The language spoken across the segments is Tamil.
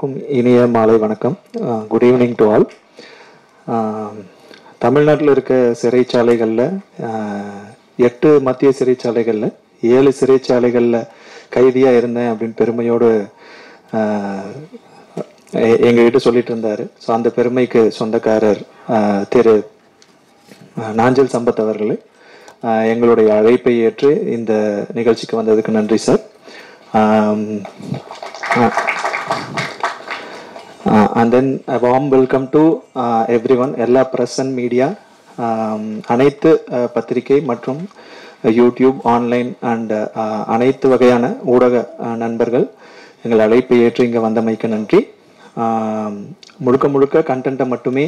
க்கும் இனிய மாலை வணக்கம். குட் ஈவினிங் டு ஆல் தமிழ்நாட்டில் இருக்க சிறைச்சாலைகளில் எட்டு மத்திய சிறைச்சாலைகளில் ஏழு சிறைச்சாலைகளில் கைதியாக இருந்தேன் அப்படின்னு பெருமையோடு எங்ககிட்ட சொல்லிட்டு இருந்தார். ஸோ அந்த பெருமைக்கு சொந்தக்காரர் திரு நாஞ்சல் சம்பத் அவர்களே. எங்களுடைய அழைப்பை ஏற்று இந்த நிகழ்ச்சிக்கு வந்ததுக்கு நன்றி sir. Uh, and then a warm welcome to uh, everyone எல்லா ப்ரெஸ் அண்ட் மீடியா அனைத்து uh, பத்திரிகை மற்றும் யூடியூப் ஆன்லைன் அண்ட் அனைத்து வகையான ஊடக uh, நண்பர்கள் எங்கள் அழைப்பை ஏற்று இங்கே வந்தமைக்கு நன்றி. Um, முழுக்க முழுக்க கண்டென்ட்டை மட்டுமே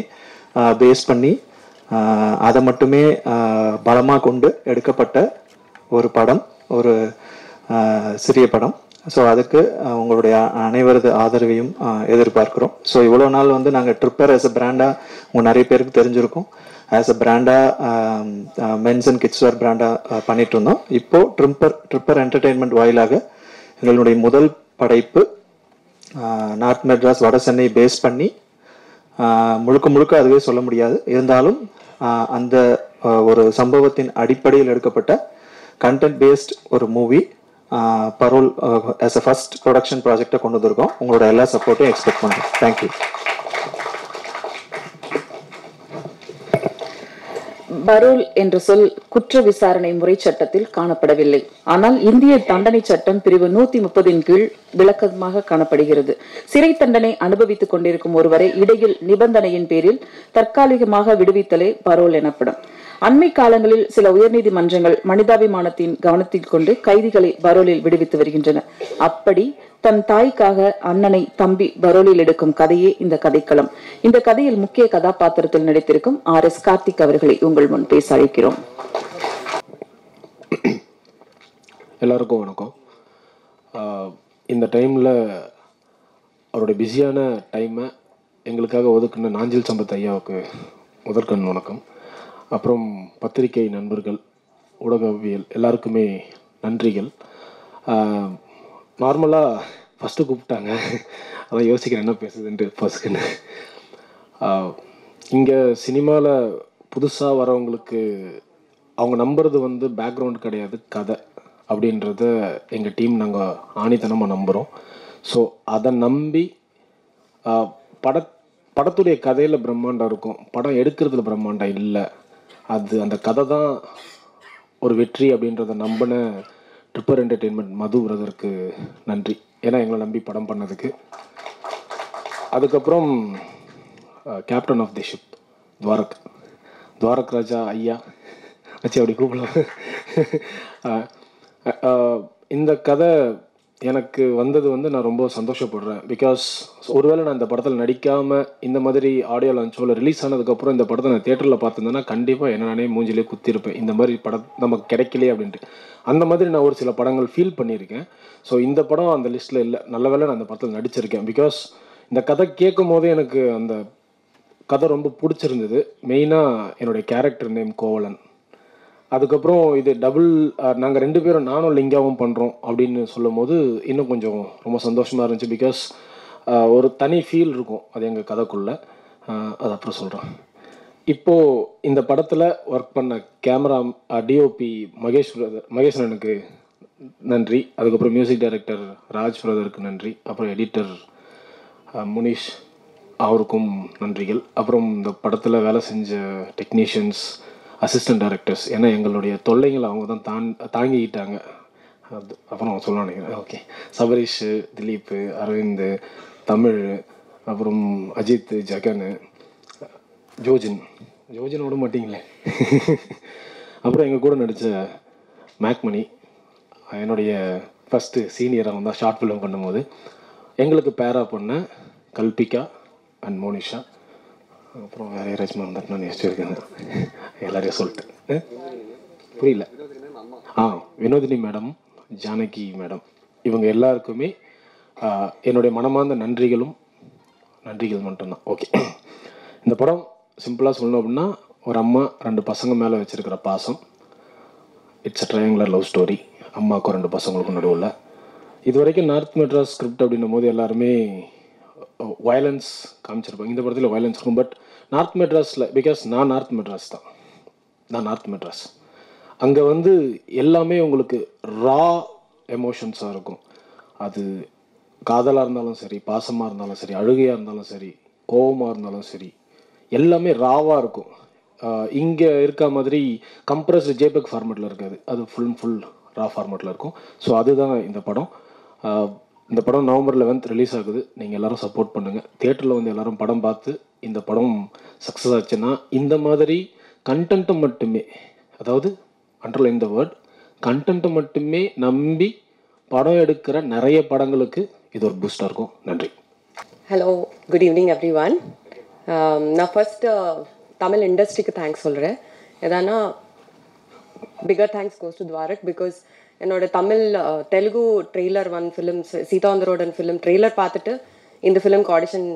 uh, பேஸ் பண்ணி அதை மட்டுமே பலமாக கொண்டு எடுக்கப்பட்ட ஒரு படம் ஒரு சிறிய படம். ஸோ அதுக்கு உங்களுடைய அனைவரது ஆதரவையும் எதிர்பார்க்குறோம். ஸோ இவ்வளோ நாள் வந்து நாங்கள் ட்ரிப்பர் ஆஸ் அ பிராண்டாக உங்கள் நிறைய பேருக்கு தெரிஞ்சிருக்கோம். ஆஸ் அ பிராண்டாக மென்ஸ் அண்ட் கிட்ஸ் வேர் பிராண்டாக பண்ணிட்டு இருந்தோம். இப்போ ட்ரிப்பர் ட்ரிப்பர் என்டர்டெயின்மெண்ட் வாயிலாக எங்களுடைய முதல் படைப்பு நார்த் மெட்ராஸ் வட சென்னை பேஸ் பண்ணி முழுக்க முழுக்க அதுவே சொல்ல முடியாது. இருந்தாலும் அந்த ஒரு சம்பவத்தின் அடிப்படையில் எடுக்கப்பட்ட கண்டென்ட் பேஸ்ட் ஒரு movie parole as a first production ப்ராஜெக்டை கொண்டு வந்திருக்கோம். உங்களோட எல்லா சப்போர்ட்டையும் எக்ஸ்பெக்ட் பண்ணுறேன் தேங்க்யூ பரோல் என்ற சொல் குற்ற விசாரணை முறை சட்டத்தில் காணப்படவில்லை. ஆனால் இந்திய தண்டனை சட்டம் பிரிவு நூத்தி முப்பதின் கீழ் விளக்கமாக காணப்படுகிறது. சிறை தண்டனை அனுபவித்துக் கொண்டிருக்கும் ஒருவரை இடையில் நிபந்தனையின் பேரில் தற்காலிகமாக விடுவித்தலே பரோல் எனப்படும். அண்மை காலங்களில் சில உயர்நீதிமன்றங்கள் மனிதாபிமானத்தின் கவனத்தில் கொண்டு கைதிகளை பரோலில் விடுவித்து வருகின்றன. அப்படி தன் தாய்க்காக அண்ணனை தம்பி பரோலில் எடுக்கும் கதையே இந்த கதைக்களம். இந்த கதையில் முக்கிய கதாபாத்திரத்தில் நடித்திருக்கும் ஆர் எஸ் கார்த்திக் அவர்களை உங்கள் முன் பேச அழைக்கிறோம். எல்லாருக்கும் வணக்கம். ஆஹ் இந்த டைமில் அவருடைய பிஸியான டைமை எங்களுக்காக ஒதுக்குன நாஞ்சில் சம்பத் ஐயாவுக்கு முதற்கண் வணக்கம். அப்புறம் பத்திரிகை நண்பர்கள் ஊடகவியல் எல்லாருக்குமே நன்றிகள். நார்மலாக ஃபஸ்ட்டு கூப்பிட்டாங்க. அதான் யோசிக்கிறேன் என்ன பேசுதுன்ட்டு ஃபஸ்ட்டுன்னு இங்கே சினிமாவில் புதுசாக வரவங்களுக்கு அவங்க நம்புறது வந்து பேக்ரவுண்ட் கிடையாது கதை அப்படின்றத எங்கள் டீம் நாங்கள் ஆணித்தனமாக நம்புகிறோம் ஸோ அதை நம்பி பட படத்துடைய கதையில் பிரம்மாண்டம் இருக்கும். படம் எடுக்கிறதுல பிரம்மாண்டம் இல்லை. அது அந்த கதை தான் ஒரு வெற்றி அப்படின்றத நம்பின ட்ரிப்பர் என்டர்டெயின்மெண்ட் மது பிரதருக்கு நன்றி. ஏன்னா எங்களை நம்பி படம் பண்ணதுக்கு. அதுக்கப்புறம் captain of the ship Dwarak. Dwarak Raja ஐயா. ஆச்சு அப்படி கூப்பிடலாம். இந்த கதை எனக்கு வந்தது வந்து நான் ரொம்ப சந்தோஷப்படுறேன். பிகாஸ் ஒருவேளை நான் இந்த படத்தில் நடிக்காமல் இந்த மாதிரி ஆடியோ லான்ச்சோவில் ரிலீஸ் ஆனதுக்கப்புறம் இந்த படத்தை நான் தேட்டரில் பார்த்துருந்தேன்னா கண்டிப்பாக என்ன நானே மூஞ்சிலே குத்திருப்பேன் இந்த மாதிரி படம் நமக்கு கிடைக்கலையே அப்படின்ட்டு. அந்த மாதிரி நான் ஒரு சில படங்கள் ஃபீல் பண்ணியிருக்கேன். ஸோ இந்த படம் அந்த லிஸ்ட்டில் இல்லை. நல்ல வேளை நான் அந்த படத்தில் நடிச்சிருக்கேன். பிகாஸ் இந்த கதை கேட்கும் போதே எனக்கு அந்த கதை ரொம்ப பிடிச்சிருந்தது. மெயினாக என்னுடைய கேரக்டர் நேம் கோவலன். அதுக்கப்புறம் இது டபுள் நாங்கள் ரெண்டு பேரும் நானும் லிங்காவும் பண்ணுறோம் அப்படின்னு சொல்லும் போது இன்னும் கொஞ்சம் ரொம்ப சந்தோஷமாக இருந்துச்சு. பிகாஸ் ஒரு தனி ஃபீல் இருக்கும் அது எங்கள் கதைக்குள்ளே. அது அப்புறம் சொல்கிறேன் இப்போது இந்த படத்தில் ஒர்க் பண்ண கேமரா டிஓபி மகேஷ் பிரதர் மகேஸ்வரனுக்கு நன்றி. அதுக்கப்புறம் மியூசிக் டைரக்டர் ராஜ் பிரதருக்கு நன்றி. அப்புறம் எடிட்டர் முனிஷ் அவருக்கும் நன்றிகள். அப்புறம் இந்த படத்தில் வேலை செஞ்ச டெக்னீஷியன்ஸ் அசிஸ்டன்ட் டைரக்டர்ஸ் ஏன்னா எங்களுடைய தொல்லைகளை அவங்க தான் தான் தாங்கிக்கிட்டாங்க. அது அப்புறம் சொல்ல நினைக்கிறேன். ஓகே சபரீஷ் திலீப் அரவிந்த் தமிழ் அப்புறம் அஜித் ஜெகன் ஜோஜின். ஜோஜின் விட மாட்டிங்களே? அப்புறம் எங்கள் கூட நடித்த மேக்மணி என்னுடைய ஃபஸ்ட்டு சீனியராக வந்தால் ஷார்ட் ஃபிலிம் பண்ணும்போது எங்களுக்கு பேரா பண்ண கல்பிகா அண்ட் மோனிஷா. அப்புறம் வேற யாராச்சும் வந்தால் நான் யோசிச்சு இருக்கேன் எல்லாரையும் சொல்லிட்டு. புரியல. ஆ வினோதினி மேடம் ஜானகி மேடம். இவங்க எல்லாருக்குமே என்னுடைய மனமார்ந்த நன்றிகளும் நன்றிகள் மட்டும்தான். ஓகே. இந்த படம் சிம்பிளாக சொல்லணும் அப்படின்னா ஒரு அம்மா ரெண்டு பசங்க மேலே வச்சுருக்கிற பாசம். It's a triangular love story அம்மாவுக்கும் ரெண்டு பசங்களுக்கும் நடுவில். இது வரைக்கும் நார்த் மெட்ராஸ் ஸ்கிரிப்ட் அப்படின்னும் போது எல்லாருமே Oh, வயலன்ஸ் காமிச்சிருப்பாங்க இந்த படத்தில் வயலன்ஸ் இருக்கும். பட் நார்த் மெட்ராஸில் பிகாஸ் நான் நார்த் மெட்ராஸ் தான். நான் நார்த் மெட்ராஸ் அங்கே வந்து எல்லாமே உங்களுக்கு ரா எமோஷன்ஸாக இருக்கும். அது காதலாக இருந்தாலும் சரி பாசமாக இருந்தாலும் சரி அழுகையாக இருந்தாலும் சரி கோபமாக இருந்தாலும் சரி எல்லாமே ராவாக இருக்கும். இங்கே இருக்க மாதிரி கம்ப்ரஸ்டு ஜேபெக் ஃபார்மேட்டில் இருக்காது. அது ஃபுல் ஃபுல் ரா ஃபார்மேட்டில் இருக்கும். ஸோ அதுதான் இந்த படம். இந்த படம் நவம்பர் லெவன்த் ரிலீஸ் ஆகுது. நீங்கள் எல்லாரும் சப்போர்ட் பண்ணுங்கள் தியேட்டரில் வந்து எல்லாரும் படம் பார்த்து இந்த படம் சக்ஸஸ் ஆச்சுன்னா இந்த மாதிரி கண்டென்ட்டை மட்டுமே அதாவது அண்டர்லைன் த வேர்ட் கண்டென்ட்டை மட்டுமே நம்பி படம் எடுக்கிற நிறைய படங்களுக்கு இது ஒரு பூஸ்டாக இருக்கும். நன்றி. Hello good evening every one நான் ஃபஸ்ட்டு தமிழ் இண்டஸ்ட்ரிக்கு தேங்க்ஸ் சொல்கிறேன் எதானா figure thanks goes to Dwarak because என்னோட Tamil Telugu trailer one film சீதாந்தரோடன் film trailer பார்த்துட்டு இந்த ஃபிலிம்க்கு ஆடிஷன்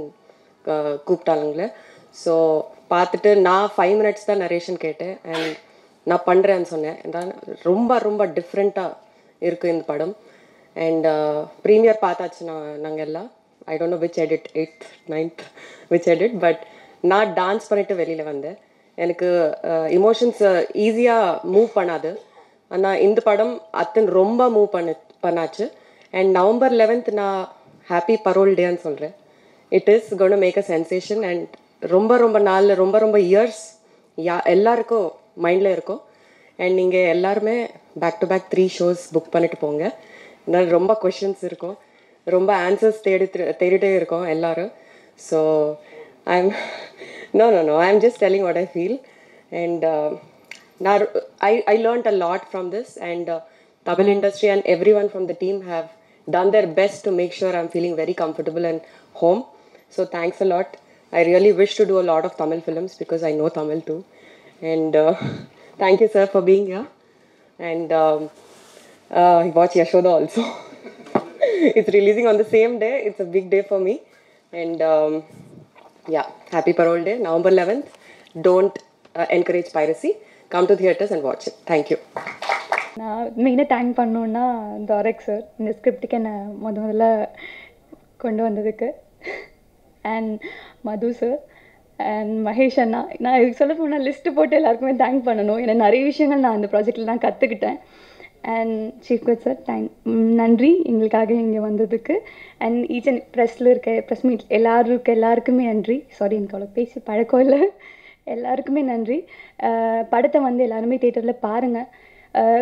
கூப்பிட்டாளுங்களே. ஸோ பார்த்துட்டு நான் ஃபைவ் மினிட்ஸ் தான் நரேஷன் கேட்டேன். அண்ட் நான் பண்ணுறேன்னு சொன்னேன். ரொம்ப ரொம்ப டிஃப்ரெண்ட்டாக இருக்குது இந்த படம். அண்ட் ப்ரீமியர் பார்த்தாச்சு நான் நாங்கள் எல்லாம். I don't know which edit eighth ninth which edit but நான் டான்ஸ் பண்ணிட்டு வெளியில் வந்தேன். எனக்கு இமோஷன்ஸ் ஈஸியாக மூவ் பண்ணாது. ஆனால் இந்த படம் அத்தன் ரொம்ப மூவ் பண்ண பண்ணாச்சு. அண்ட் நவம்பர் லெவன்த் நான் ஹாப்பி பரோல் டேன்னு சொல்கிறேன் it is gonna make a sensation and ரொம்ப ரொம்ப நாளில் ரொம்ப ரொம்ப இயர்ஸ் யா எல்லாருக்கும் மைண்டில் இருக்கும். அண்ட் நீங்கள் எல்லாருமே back to back three shows book பண்ணிட்டு போங்க. இதனால் ரொம்ப கொஷின்ஸ் இருக்கும். ரொம்ப ஆன்சர்ஸ் தேடி தேடிட்டே இருக்கோம் எல்லோரும். So I am no no no I'm just telling what I feel and Now, I, I learned a lot from this, and uh, Tamil industry and everyone from the team have done their best to make sure I'm feeling very comfortable and home. So thanks a lot. I really wish to do a lot of Tamil films because I know Tamil too. And uh, thank you, sir, for being here. And um, uh, watch Yashoda also. it's releasing on the same day. It's a big day for me. And um, yeah, happy parole day, November 11th. Don't uh, encourage piracy. Come to theatres and watch it thank you நான் மெயினாக தேங்க் பண்ணணுன்னா தாரக் சார் இந்த ஸ்கிரிப்டுக்கு என்னை முத முதல்ல கொண்டு வந்ததுக்கு. And Madhu sir and Mahesh அண்ணா. நான் இதுக்கு சொல்ல போனால் லிஸ்ட்டு போட்டு எல்லாருக்குமே தேங்க் பண்ணணும். ஏன்னா நிறைய விஷயங்கள் நான் அந்த ப்ராஜெக்டில் தான் கற்றுக்கிட்டேன் and chief good sir thank நன்றி எங்களுக்காக இங்கே வந்ததுக்கு. அண்ட் ஈச் அண்ட் ப்ரெஸ்ஸில் இருக்க ப்ரெஸ் மீட் எல்லாரும் இருக்க எல்லாருக்குமே நன்றி. சாரி எனக்கு அவ்வளோ பேசி பழக்கம் இல்லை. எல்லாருக்குமே நன்றி. படத்தை வந்து எல்லாருமே தேட்டரில் பாருங்கள்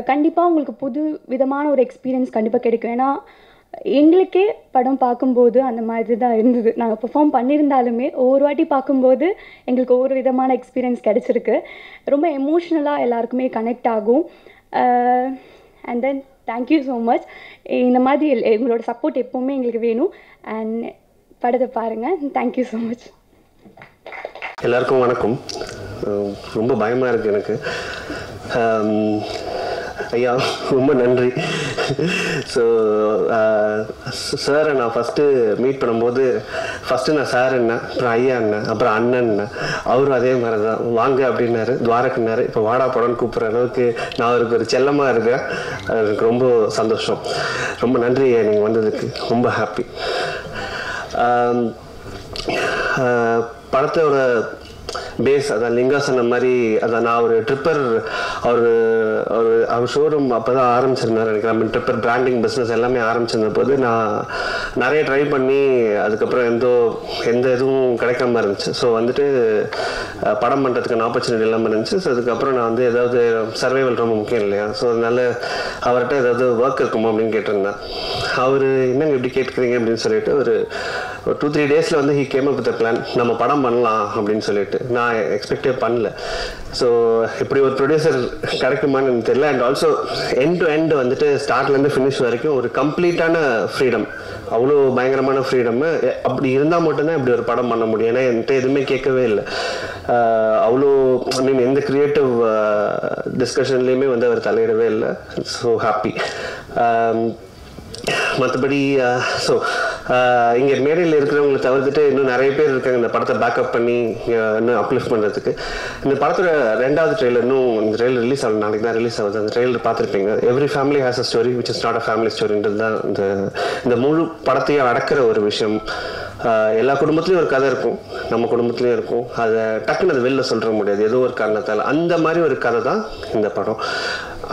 கண்டிப்பாக உங்களுக்கு புது விதமான ஒரு எக்ஸ்பீரியன்ஸ் கண்டிப்பாக கிடைக்கும். ஏன்னா எங்களுக்கே படம் பார்க்கும்போது அந்த மாதிரி தான் இருந்தது. நாங்கள் பெர்ஃபார்ம் பண்ணியிருந்தாலுமே ஒவ்வொரு வாட்டி பார்க்கும்போது எங்களுக்கு ஒவ்வொரு விதமான எக்ஸ்பீரியன்ஸ் கிடச்சிருக்கு. ரொம்ப எமோஷ்னலாக எல்லாருக்குமே கனெக்ட் ஆகும். And then thank you so much இந்த மாதிரி எல்- எங்களோட சப்போர்ட் எப்போவுமே எங்களுக்கு வேணும். அண்ட் படத்தை பாருங்கள் தேங்க்யூ ஸோ மச் எல்லாருக்கும் வணக்கம். ரொம்ப பயமாக இருக்குது எனக்கு. ஐயா ரொம்ப நன்றி. ஸோ சாரை நான் ஃபஸ்ட்டு மீட் பண்ணும்போது ஃபஸ்ட்டு நான் சார் என்ன அப்புறம் ஐயா என்ன அப்புறம் அண்ணன் அவரும் அதே மாதிரி தான் வாங்க அப்படின்னாரு துவாரக்குன்னாரு. இப்போ வாடா படம்னு கூப்பிட்ற அளவுக்கு நான் அவருக்கு ஒரு செல்லமாக இருக்கேன். அது எனக்கு ரொம்ப சந்தோஷம். ரொம்ப நன்றி ஐயா நீங்கள் வந்ததுக்கு. ரொம்ப ஹாப்பி படத்தோட பேஸ் அதான் லிங்கா சொன்ன மாதிரி அதான் நான் ஒரு ட்ரிப்பர் அவர் அவர் அவர் ஷோரூம் அப்போ தான் ஆரம்பிச்சிருந்தார் எனக்கு நம்ம ட்ரிப்பர் பிராண்டிங் பிஸ்னஸ் எல்லாமே ஆரம்பிச்சிருந்த போது நான் நிறைய ட்ரை பண்ணி அதுக்கப்புறம் எந்த எந்த இதுவும் கிடைக்காம இருந்துச்சு. ஸோ வந்துட்டு படம் பண்ணுறதுக்கான ஆப்பர்ச்சுனிட்டி இல்லாமல் இருந்துச்சு. ஸோ அதுக்கப்புறம் நான் வந்து ஏதாவது சர்வைவல் ரொம்ப முக்கியம் இல்லையா? ஸோ அதனால அவர்கிட்ட ஏதாவது ஒர்க் இருக்குமோ அப்படின்னு கேட்டிருந்தேன். அவர் என்னங்க இப்படி கேட்குறீங்க அப்படின்னு சொல்லிட்டு ஒரு ஒரு டூ த்ரீ டேஸில் வந்து he came up with plan நம்ம படம் பண்ணலாம் அப்படின்னு சொல்லிட்டு. நான் எக்ஸ்பெக்டே பண்ணல. ஸோ இப்படி ஒரு ப்ரொடியூசர் கிடைக்குமான்னு எனக்கு தெரியல. And also end to end வந்துட்டு ஸ்டார்ட்லேருந்து ஃபினிஷ் வரைக்கும் ஒரு கம்ப்ளீட்டான ஃப்ரீடம் அவ்வளோ பயங்கரமான ஃப்ரீடம் அப்படி இருந்தால் மட்டும்தான் இப்படி ஒரு படம் பண்ண முடியும். ஏன்னா என்கிட்ட எதுவுமே கேட்கவே இல்லை. அவ்வளோ ஐ மீன் எந்த க்ரியேட்டிவ் டிஸ்கஷன்லேயுமே வந்து அவர் தலையிடவே இல்லை. ஸோ ஹாப்பி மற்றபடி ஸோ இங்கே மேடையில் இருக்கிறவங்களை தவிர்த்துட்டு இன்னும் நிறைய பேர் இருக்காங்க இந்த படத்தை பேக்கப் பண்ணி இன்னும் அப்லிஃப்ட் பண்ணுறதுக்கு இந்த படத்தோட ரெண்டாவது ட்ரெயிலர் இன்னும் இந்த ட்ரெயிலர் ரிலீஸ் ஆகும் நாளைக்கு தான் ரிலீஸ் ஆகுது. அந்த ட்ரெயிலர் பார்த்துருப்பீங்க. Every family has a story which is not a family ஸ்டோரின்றது தான் இந்த இந்த முழு படத்தையும் அடக்கிற ஒரு விஷயம். எல்லா குடும்பத்துலேயும் ஒரு கதை இருக்கும். நம்ம குடும்பத்துலேயும் இருக்கும். அதை டக்குன்னு அதை வெளில சொல்கிற முடியாது. ஏதோ ஒரு காரணத்தால். அந்த மாதிரி ஒரு கதை தான் இந்த படம்.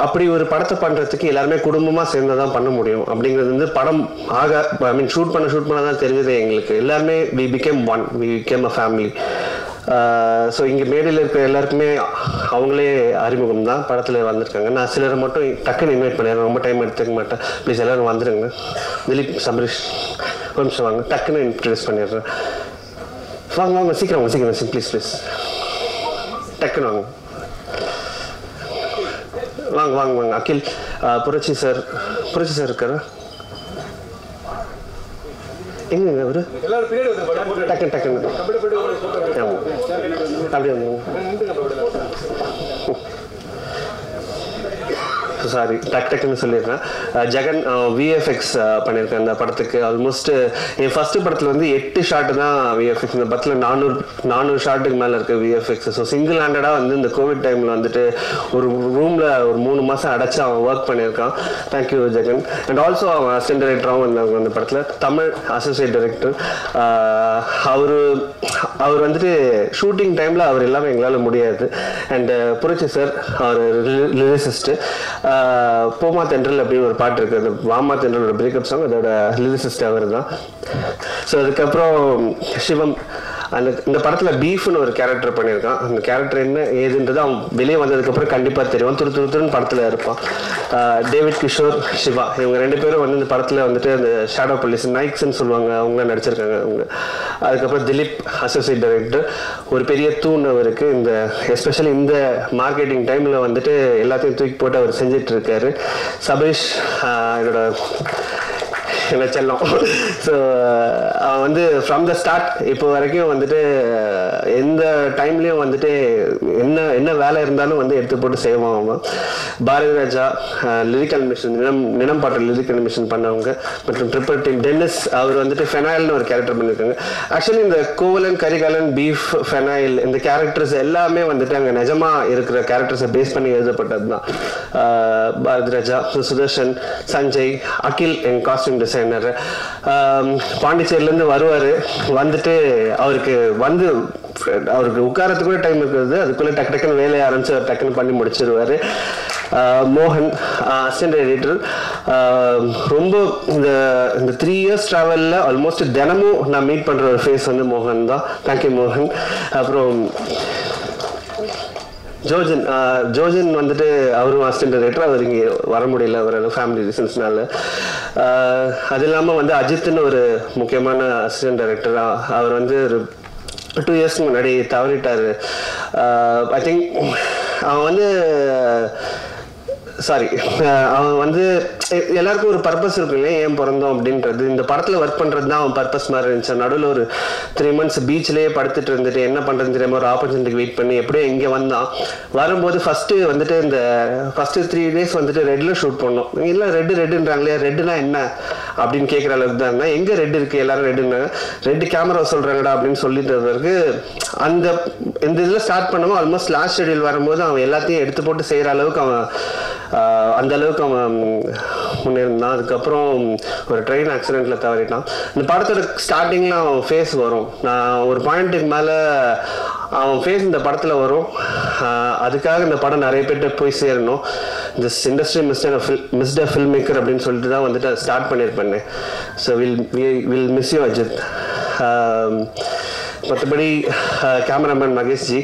அப்படி ஒரு படத்தை பண்ணுறதுக்கு எல்லாருமே குடும்பமாக சேர்ந்து தான் பண்ண முடியும். அப்படிங்கிறது வந்து படம் ஆக ஐ மீன் ஷூட் பண்ண ஷூட் பண்ண தான் தெரியுது எங்களுக்கு. எல்லாருமே we became one we became a family so இங்கே மேடையில் இருக்கிற எல்லாருக்குமே அவங்களே அறிமுகம் தான். படத்தில் வந்திருக்காங்க. நான் சிலரை மட்டும் டக்குன்னு இன்வைட் பண்ணிடுறேன் ரொம்ப டைம் எடுத்துக்க மாட்டேன். ப்ளீஸ் எல்லாரும் வந்துடுங்க திலீப் சபரிஷ் ஒரு நிமிஷம் வாங்க. டக்குன்னு இன்ட்ரடியூஸ் பண்ணிடுறேன். வாங்க வாங்க. சீக்கிரம் வாங்க சீக்கிரம் ப்ளீஸ் ப்ளீஸ் டக்குன்னு வாங்க. வாங்க வாங்க வாங்க. அகில் புரட்சி சார் புரட்சி சார் இருக்காரா? எங்க அவரு டக்குன்னு டக்குன்னு. அப்படியே வந்து சாரி டக் டக்குன்னு சொல்லிடுறேன் ஜெகன் விஎஃப்எக்ஸ் பண்ணியிருக்கேன் அந்த படத்துக்கு. ஆல்மோஸ்ட் என் ஃபர்ஸ்ட் படத்தில் வந்து எட்டு ஷாட்டு தான் விஎஃப்எக்ஸ் இந்த படத்தில் நானூறு நானூறு ஷாட்டுக்கு மேலே இருக்குது விஎஃப்எக்ஸ் ஸோ சிங்கிள் ஹேண்டடாக வந்து இந்த கோவிட் டைமில் வந்துட்டு ஒரு ரூமில் ஒரு மூணு மாதம் அடைச்சு அவன் ஒர்க் பண்ணியிருக்கான். Thank you Jagan. And also அவன் அசிஸ்டன்ட் டைரக்டராகவும் இருந்தாங்க அந்த படத்தில். தமிழ் அசோசியேட் டைரக்டர் அவர் அவர் வந்துட்டு ஷூட்டிங் டைமில் அவர் எல்லாமே எங்களால் முடியாது. அண்டு uh, புரட்சி சார் அவர் லிரிசிஸ்ட்டு போமா தென்றல் அப்படின்னு ஒரு பாட்டு இருக்குது அந்த வாமா தென்றல் ஒரு பிரேக்கப் சாங் அதோட லிரிசிஸ்ட் அவர் தான் ஸோ அதுக்கப்புறம் சிவம் அந்த இந்த படத்தில் பீஃப்னு ஒரு கேரக்டர் பண்ணியிருக்கான். அந்த கேரக்டர் என்ன ஏதுன்றது அவன் வெளியே வந்ததுக்கப்புறம் கண்டிப்பாக தெரியும். துரு துரு துருன்னு படத்தில் இருப்பான். டேவிட் கிஷோர் சிவா. இவங்க ரெண்டு பேரும் வந்து இந்த படத்தில் வந்துட்டு அந்த ஷேடோ போலீஸ் நைக்ஸ்ன்னு சொல்லுவாங்க. அவங்க நடிச்சிருக்காங்க அவங்க அதுக்கப்புறம் திலீப் அசோசியேட் டைரக்டர் ஒரு பெரிய தூண் அவருக்கு. இந்த எஸ்பெஷலி இந்த மார்க்கெட்டிங் டைமில் வந்துட்டு எல்லாத்தையும் தூக்கி போட்டு அவர் செஞ்சிட்டு இருக்காரு சபீஷ் என்னோட செல்லம் ஸோ அவன் வந்து ஃப்ரம் த ஸ்டார்ட் இப்போ வரைக்கும் வந்துட்டு எந்த டைம்லேயும் வந்துட்டு என்ன என்ன வேலை இருந்தாலும் வந்து எடுத்து போட்டு செய்வான் அவன். பாரதி ராஜா லிரிக்கல் மிஷன் நினம் நினம் பாட்டு லிரிக்கல் மிஷன் பண்ணவங்க மற்றும் ட்ரிபிள் டீம் டென்னிஸ் அவர் வந்துட்டு ஃபெனாயில்னு ஒரு கேரக்டர் பண்ணியிருக்காங்க ஆக்சுவலி இந்த கோவலன் கரிகாலன் பீஃப் ஃபெனாயில் இந்த கேரக்டர்ஸ் எல்லாமே வந்துட்டு அங்கே நிஜமா இருக்கிற கேரக்டர்ஸை பேஸ் பண்ணி எழுதப்பட்டது தான் பாரதி ராஜா சுதர்ஷன் சஞ்சய் அகில் என் காஸ்டியூம் டிசைனர் பாண்டிச்சேரியிலேருந்து வருவார். வந்துட்டு அவருக்கு வந்து அவருக்கு உட்காரத்துக்கு கூட டைம் இருக்கிறது அதுக்குள்ளே டக்கு டக்குன்னு வேலையை ஆரம்பிச்சு அவர் டக்குன்னு பண்ணி முடிச்சிருவாரு. மோகன் அசிஸ்டன்ட் எடிட்டர் ரொம்ப இந்த இந்த த்ரீ இயர்ஸ் ட்ராவலில் ஆல்மோஸ்ட் தினமும் நான் மீட் பண்ணுற ஒரு ஃபேஸ் வந்து மோகன் தான். தேங்க்யூ மோகன். அப்புறம் ஜோஜன் ஆஹ் ஜோஜன் வந்துட்டு அவரும் அசிஸ்டன்ட் டைரக்டர் அவர் இங்கே வர முடியல அவரால் ஃபேமிலி ரீசன்ஸ்னால அது இல்லாமல் வந்து அஜித்னு ஒரு முக்கியமான அசிஸ்டன்ட் டைரக்டர் அவர் வந்து ஒரு டூ இயர்ஸ்க்கு முன்னாடி தவறிட்டார். ஐ திங்க் அவன் வந்து சாரி அவன் வந்து எல்லாருக்கும் ஒரு பர்பஸ் இருக்கு இல்லையா? ஏன் பிறந்தோம் அப்படின்றது. இந்த படத்தில் ஒர்க் பண்ணுறது தான் அவன் பர்பஸ் மாதிரி இருந்துச்சு. நடுவில் ஒரு த்ரீ மந்த்ஸ் பீச்லேயே படுத்துட்டு இருந்துட்டு என்ன பண்ணுறதுன்னு தெரியாம ஒரு ஆப்பர்ச்சுனிட்டிக்கு வெயிட் பண்ணி எப்படியோ இங்கே வந்தான். வரும்போது ஃபஸ்ட்டு வந்துட்டு இந்த ஃபஸ்ட்டு த்ரீ டேஸ் வந்துட்டு ரெட்டில் ஷூட் பண்ணோம். இல்லை ரெட்டு ரெட்டுன்றாங்களே ரெட்டுனா என்ன? அப்படின்னு கேட்குற அளவுக்கு தான் இருந்தேன். எங்கே ரெட் இருக்குது எல்லாரும் ரெட்டுன்னாங்க ரெட்டு கேமரா சொல்கிறாங்கடா அப்படின்னு சொல்லிட்டு பிறகு அந்த இந்த இதில் ஸ்டார்ட் பண்ணுவோம் ஆல்மோஸ்ட் லாஸ்ட் ஷெடியூல் வரும்போது அவன் எல்லாத்தையும் எடுத்து போட்டு செய்கிற அளவுக்கு அவன் அந்த அளவுக்கு அவன் முன்னேறினான். அதுக்கப்புறம் ஒரு ட்ரெயின் ஆக்சிடெண்ட்டில் தவறிட்டான். இந்த படத்தோட ஸ்டார்டிங்கில் அவன் ஃபேஸ் வரும். நான் ஒரு பாயிண்ட்டுக்கு மேலே அவன் ஃபேஸ் இந்த படத்தில் வரும். அதுக்காக இந்த படம் நிறைய பேர்கிட்ட போய் சேரணும். This industry mister film mister film maker அப்படின்னு சொல்லிட்டு தான் வந்துட்டு அதை ஸ்டார்ட் பண்ணியிருப்பேன் so will will miss you Ajith மற்றபடி கேமராமேன் மகேஷ்ஜி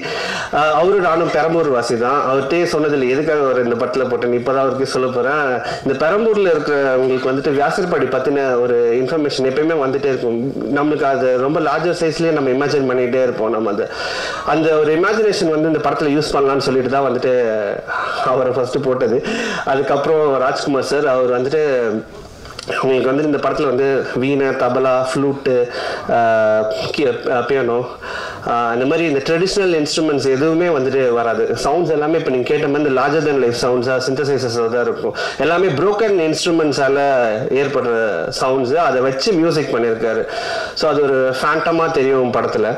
அவரு நானும் பெரம்பூர் வாசி தான். அவர்கிட்டே சொன்னதில்லை எதுக்காக அவர் இந்த படத்தில் போட்டேன் இப்போ தான் அவருக்கு சொல்ல போகிறேன் இந்த பெரம்பூரில் இருக்கிறவங்களுக்கு வந்துட்டு வியாசர்பாடி பற்றின ஒரு இன்ஃபர்மேஷன் எப்பயுமே வந்துட்டே இருக்கும். நம்மளுக்கு அது ரொம்ப லார்ஜர் சைஸ்லேயே நம்ம இமேஜின் பண்ணிகிட்டே இருப்போம் நம்ம அது. அந்த ஒரு இமேஜினேஷன் வந்து இந்த படத்தில் யூஸ் பண்ணலாம்னு சொல்லிட்டு தான் வந்துட்டு அவரை ஃபஸ்ட்டு போட்டது. அதுக்கப்புறம் ராஜ்குமார் சார் அவர் வந்துட்டு உங்களுக்கு வந்து இந்த படத்தில் வந்து வீணை தபலா ஃப்ளூட்டு பியானோ இந்த மாதிரி இந்த ட்ரெடிஷ்னல் இன்ஸ்ட்ருமெண்ட்ஸ் எதுவுமே வந்துட்டு வராது. சவுண்ட்ஸ் எல்லாமே இப்போ நீங்கள் கேட்ட மாதிரி இந்த லார்ஜர் தென் லைஃப் சவுண்ட்ஸாக சிந்தசைசஸாக தான் இருக்கும். எல்லாமே ப்ரோக்கன் இன்ஸ்ட்ருமெண்ட்ஸால் ஏற்படுற சவுண்ட்ஸு அதை வச்சு மியூசிக் பண்ணியிருக்காரு. ஸோ அது ஒரு ஃபேண்டமாக தெரியும் படத்தில்.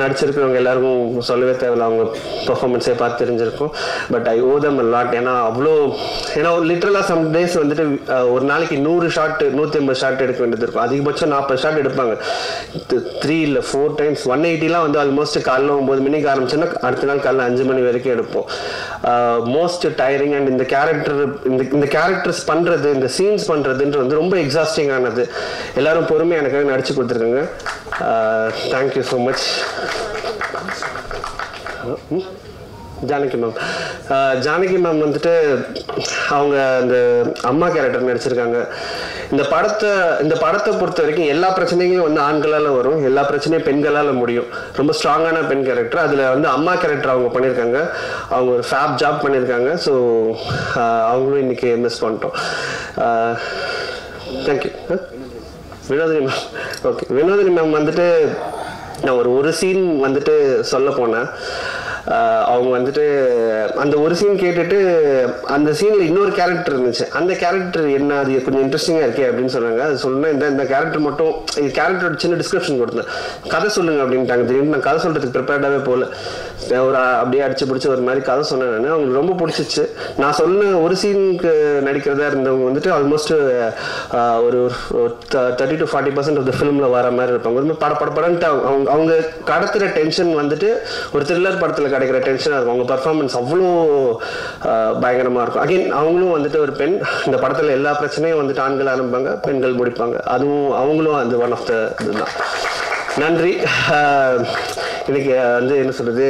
நடிச்சிருக்கிறவங்க எல்லாருக்கும் சொல்லவே தேவையில்ல. அவங்க பெர்ஃபார்மன்ஸே பார்த்து தெரிஞ்சிருக்கும். But I O them lot ஏன்னா அவ்வளோ ஏன்னா லிட்ரலாக சம் டேஸ் வந்துட்டு ஒரு நாளைக்கு நூறு ஷாட் நூற்றி ஐம்பது ஷாட் எடுக்க வேண்டியது இருக்கும். அதிகபட்சம் நாற்பது ஷாட் எடுப்பாங்க. த்ரீ இல்லை ஃபோர் டைம்ஸ் ஒன் எயிட்டிலாம் வந்து ஆல்மோஸ்ட் காலைல ஒம்பது மணிக்கு ஆரம்பிச்சோன்னா அடுத்த நாள் காலைல அஞ்சு மணி வரைக்கும் எடுப்போம். மோஸ்ட் டயரிங் அண்ட் இந்த கேரக்டர் இந்த இந்த கேரக்டர்ஸ் பண்ணுறது இந்த சீன்ஸ் பண்ணுறதுன்றது வந்து ரொம்ப எக்ஸாஸ்டிங் ஆனது. எல்லாரும் பொறுமையாக எனக்காக நடிச்சு கொடுத்துருக்காங்க. Thank you so much Janaki ma'am Janaki ma'am வந்துட்டு அவங்க அந்த அம்மா கேரக்டர் நடிச்சிருக்காங்க. இந்த படத்தை இந்த படத்தை பொறுத்த வரைக்கும் எல்லா பிரச்சனையும் வந்து ஆண்களால் வரும். எல்லா பிரச்சனையும் பெண்களால் முடியும். ரொம்ப ஸ்ட்ராங்கான பெண் கேரக்டர் அதில் வந்து அம்மா கேரக்டர் அவங்க பண்ணியிருக்காங்க. அவங்க ஒரு ஃபேப் ஜாப் பண்ணியிருக்காங்க. ஸோ அவங்களும் இன்றைக்கி மிஸ் பண்ணிட்டோம். Thank you Vinodhini ma'am okay Vinodhini ma'am வந்துட்டு நான் ஒரு ஒரு சீன் வந்துட்டு சொல்ல போனேன். அவங்க வந்துட்டு அந்த ஒரு சீன் கேட்டுட்டு அந்த சீனில் இன்னொரு கேரக்டர் இருந்துச்சு. அந்த கேரக்டர் என்ன அது கொஞ்சம் இன்ட்ரெஸ்டிங்காக இருக்கே அப்படின்னு சொன்னாங்க. அது சொன்னேன் இந்த இந்த கேரக்டர் மட்டும் இது கேரக்டரோட சின்ன டிஸ்கிரிப்ஷன் கொடுத்தேன். கதை சொல்லுங்க அப்படின்ட்டாங்க. திடீர்னு நான் கதை சொல்கிறதுக்கு ப்ரிப்பேர்டாகவே போகல. ஒரு அப்படியே அடிச்சு பிடிச்சி ஒரு மாதிரி கதை சொன்னேன் நான். அவங்களுக்கு ரொம்ப பிடிச்சிச்சு நான் சொன்ன ஒரு சீனுக்கு நடிக்கிறதா இருந்தவங்க வந்துட்டு ஆல்மோஸ்ட் ஒரு thirty to forty percent of the ஃபிலிமில் வர மாதிரி இருப்பாங்க. ஒரு பட பட படன்ட்டு அவங்க அவங்க- அவங்க கடத்துகிற டென்ஷன் வந்துட்டு ஒரு த்ரில்லர் படத்தில் கிடைக்கிற டென்ஷனாக இருக்கும் அவங்க பர்ஃபார்மன்ஸ் அவ்வளோ பயங்கரமாக இருக்கும். அகைன் அவங்களும் வந்துட்டு ஒரு பெண். இந்த படத்தில் எல்லா பிரச்சனையும் வந்துட்டு ஆண்கள் ஆரம்பிப்பாங்க பெண்கள் முடிப்பாங்க. அதுவும் அவங்களும் அது ஒன் ஆஃப் த இதுதான். நன்றி. இன்றைக்கி இன்னைக்கு வந்து என்ன சொல்றது